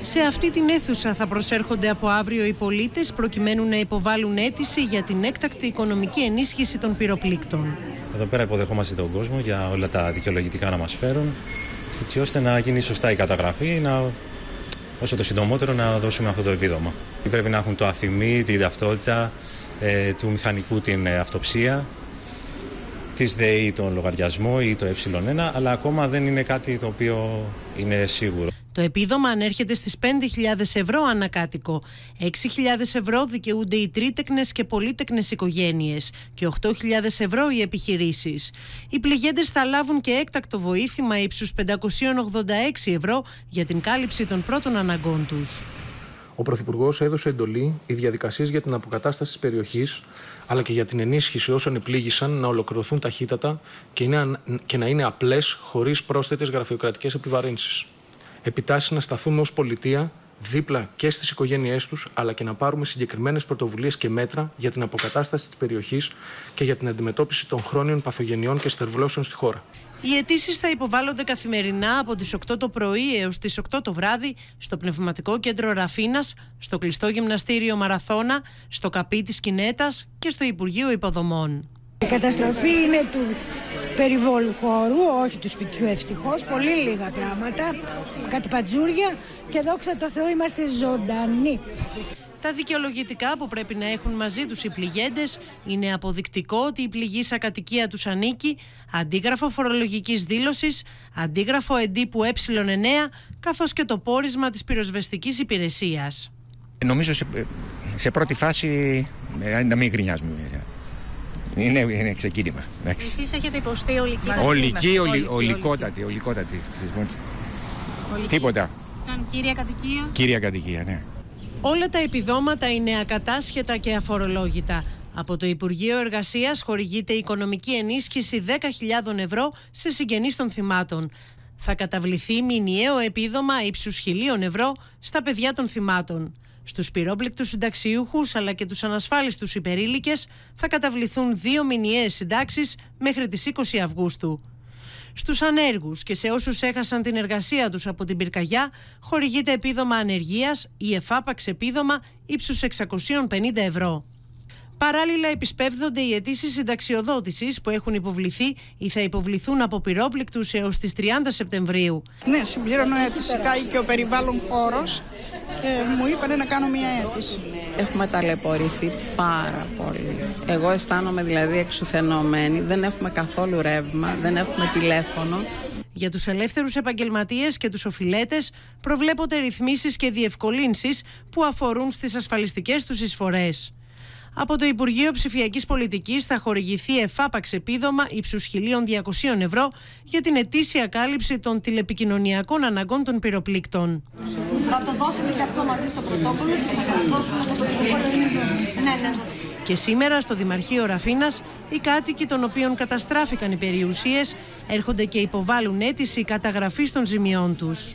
Σε αυτή την αίθουσα θα προσέρχονται από αύριο οι πολίτες προκειμένου να υποβάλουν αίτηση για την έκτακτη οικονομική ενίσχυση των πυροπλήκτων. Εδώ πέρα υποδεχόμαστε τον κόσμο για όλα τα δικαιολογητικά να μας φέρουν έτσι ώστε να γίνει σωστά η καταγραφή να όσο το συντομότερο να δώσουμε αυτό το επίδομα. Πρέπει να έχουν το αθυμί, την ταυτότητα, ε, του μηχανικού την ε, αυτοψία, της ΔΕΗ τον λογαριασμό ή το ε1, αλλά ακόμα δεν είναι κάτι το οποίο είναι σίγουρο. Το επίδομα ανέρχεται στις 5.000 ευρώ ανακάτοικο. 6.000 ευρώ δικαιούνται οι τρίτεκνες και πολύτεκνες οικογένειες και 8.000 ευρώ οι επιχειρήσεις. Οι πληγέντες θα λάβουν και έκτακτο βοήθημα ύψους 586 ευρώ για την κάλυψη των πρώτων αναγκών τους. Ο Πρωθυπουργός έδωσε εντολή οι διαδικασίες για την αποκατάσταση της περιοχής αλλά και για την ενίσχυση όσων επλήγησαν να ολοκληρωθούν ταχύτατα και, είναι, και να είναι απλές χωρίς πρόσθετες γραφειοκρατικές επιβαρύνσεις επιτάσσει να σταθούμε ως πολιτεία δίπλα και στις οικογένειές τους, αλλά και να πάρουμε συγκεκριμένες πρωτοβουλίες και μέτρα για την αποκατάσταση της περιοχής και για την αντιμετώπιση των χρόνιων παθογενειών και στερβλώσεων στη χώρα. Οι αιτήσεις θα υποβάλλονται καθημερινά από τις 8 το πρωί έως τις 8 το βράδυ στο Πνευματικό Κέντρο Ραφίνα, στο Κλειστό Γυμναστήριο Μαραθώνα, στο Καπί της Κινέτας και στο Υπουργείο Υποδομών. Η καταστροφή είναι του περιβόλου χώρου, όχι του σπιτιού ευτυχώς. Πολύ λίγα γράμματα, κάτι πατζούρια και δόξα τω Θεώ είμαστε ζωντανοί. Τα δικαιολογητικά που πρέπει να έχουν μαζί τους οι πληγέντες είναι αποδεικτικό ότι η πληγήσα κατοικία τους ανήκει, αντίγραφο φορολογικής δήλωσης, αντίγραφο εντύπου ε9, καθώς και το πόρισμα της πυροσβεστικής υπηρεσίας. Νομίζω σε, σε πρώτη φάση ε, να μην γκρινιάζουμε. Είναι, είναι ξεκίνημα. Εσείς έχετε υποστεί ολική Ολική, ολι, ολικότατη. ολικότατη. Τίποτα. κύρια κατοικία. Κύρια κατοικία, ναι. Όλα τα επιδόματα είναι ακατάσχετα και αφορολόγητα. Από το Υπουργείο Εργασίας χορηγείται οικονομική ενίσχυση 10.000 ευρώ σε συγγενείς των θυμάτων. Θα καταβληθεί μηνιαίο επίδομα ύψους 1.000 ευρώ στα παιδιά των θυμάτων. Στους πυρόπληκτους συνταξιούχους αλλά και τους ανασφάλιστους υπερήλικες θα καταβληθούν δύο μηνιαίες συντάξεις μέχρι τις 20 Αυγούστου. Στους ανέργους και σε όσους έχασαν την εργασία τους από την πυρκαγιά, χορηγείται επίδομα ανεργίας ή εφάπαξ επίδομα ύψους 650 ευρώ. Παράλληλα, επισπεύδονται οι αιτήσεις συνταξιοδότησης που έχουν υποβληθεί ή θα υποβληθούν από πυρόπληκτους έως τις 30 Σεπτεμβρίου. Ναι, συμπληρώνω αίτηση. Κάει και ο περιβάλλον χώρος και μου είπανε να κάνω μία αίτηση. Έχουμε ταλαιπωρηθεί πάρα πολύ. Εγώ αισθάνομαι δηλαδή εξουθενωμένη. Δεν έχουμε καθόλου ρεύμα, δεν έχουμε τηλέφωνο. Για τους ελεύθερους επαγγελματίες και τους οφειλέτες προβλέπονται ρυθμίσεις και διευκολύνσεις που αφορούν στις ασφαλιστικές τους εισφορές. Από το Υπουργείο Ψηφιακής Πολιτικής θα χορηγηθεί εφάπαξ επίδομα ύψους 1.200 ευρώ για την ετήσια κάλυψη των τηλεπικοινωνιακών αναγκών των πυροπλήκτων. Θα το δώσουμε και αυτό μαζί στο πρωτόκολλο και θα σας δώσουμε το πρωτόκολλο. Ναι, ναι, ναι. Και σήμερα στο Δημαρχείο Ραφίνας οι κάτοικοι των οποίων καταστράφηκαν οι περιουσίες έρχονται και υποβάλλουν αίτηση καταγραφής των ζημιών τους.